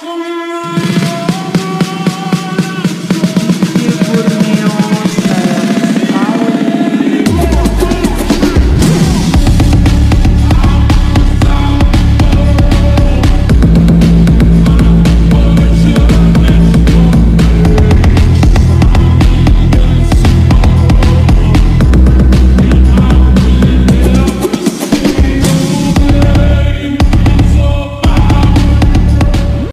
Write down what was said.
Come